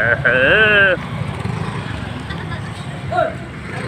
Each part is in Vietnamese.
Uh-huh.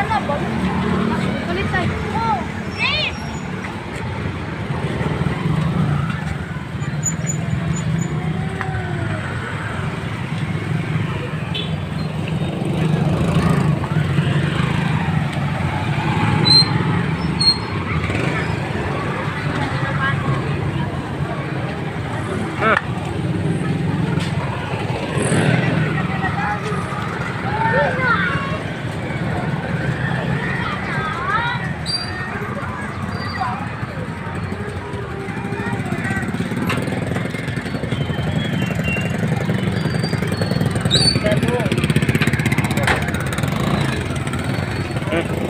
Karena Mm.